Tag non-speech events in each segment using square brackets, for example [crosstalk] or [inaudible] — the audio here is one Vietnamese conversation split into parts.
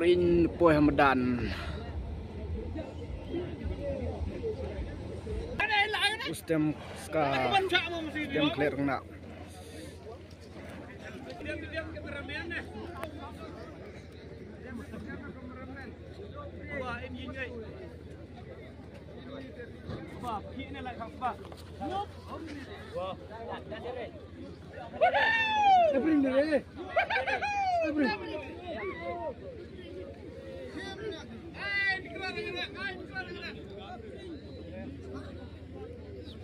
Prin Poh Medan. Ustem ska Ustem clear nak Apa ini?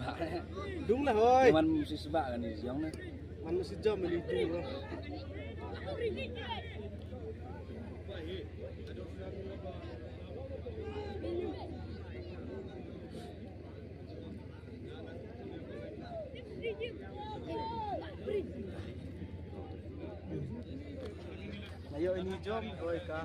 [laughs] đúng là thôi hơi man mesti sebab kan ni siang ni man mesti jam ni tu Ayo ini jom, oi kah.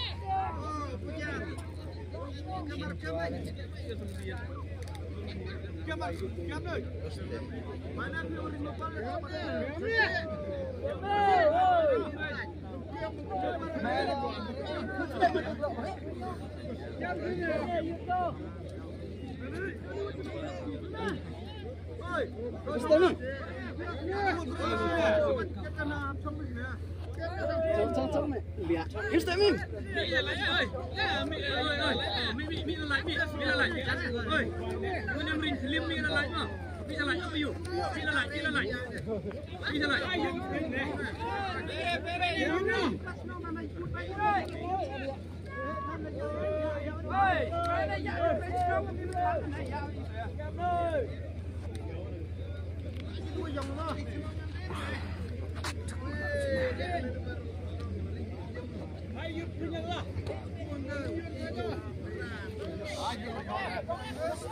Oi, Oi, chống chống chống này lẹ hết tay mình Hãy subscribe cho kênh Ghiền Mì Gõ Để không bỏ lỡ những video hấp dẫn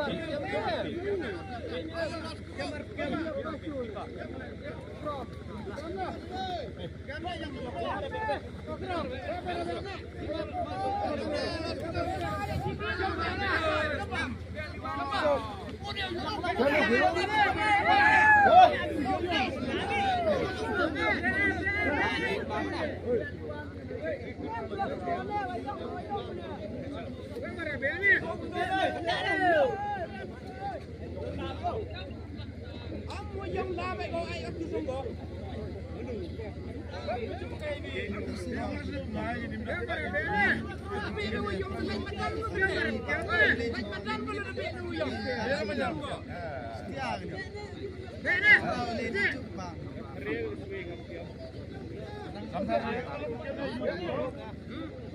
Come on, baby. Ông dân la vậy có ai ấp chung không có? Sampai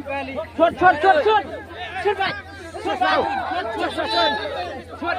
Valley. Shot, shot, shot, shot. Shot back. Shot now. Shot, shot, shot. Chuột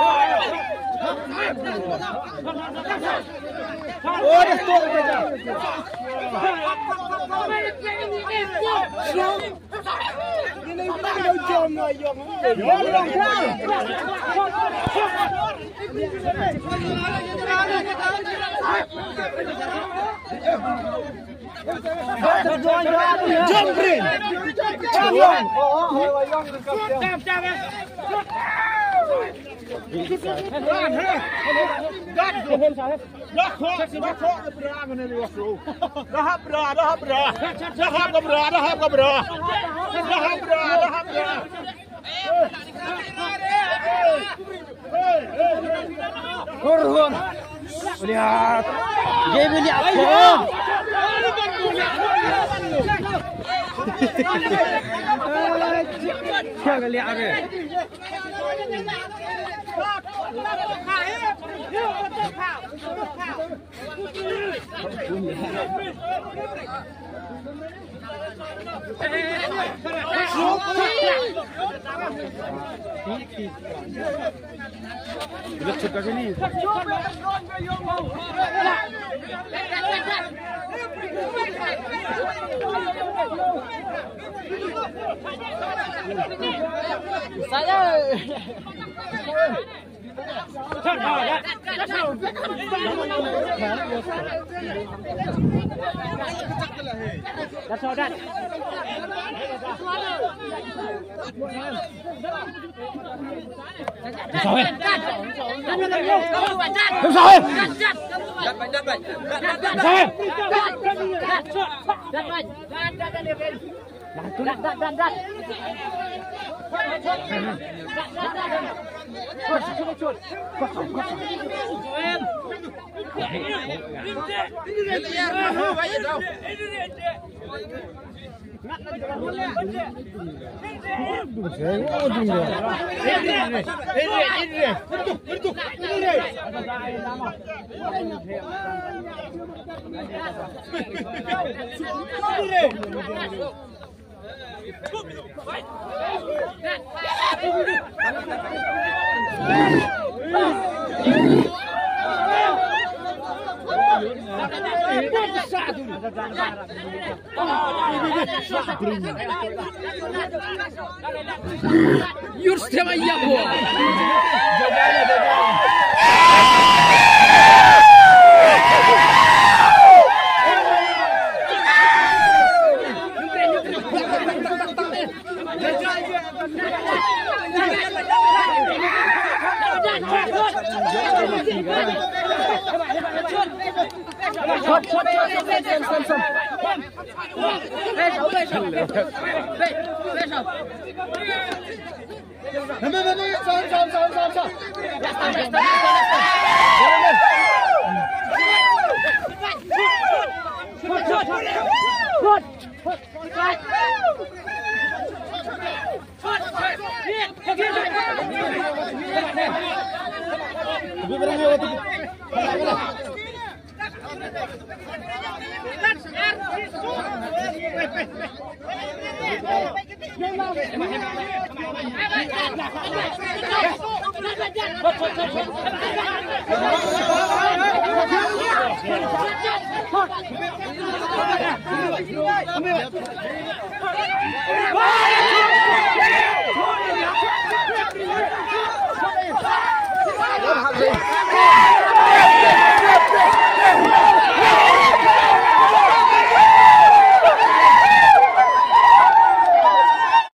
ayam dekat. Dah kok, dah kok berah mana ni wasu. Dah berah, dah berah. Dah berah, Jump berah. Jump berah, Jump berah. Kurun. Lihat. Dia beli apa? Jangan lihat. Bilik juga ini? Saya. That's all that. That's all. Đang cứ đạn đạn đạn đạn. Quật xuống chuột. Quật xuống quật xuống. Em. Thank you. يرستم أيام هو 背手背手背背手。没没没没，上上上上上。Good. Good. Good. Fire!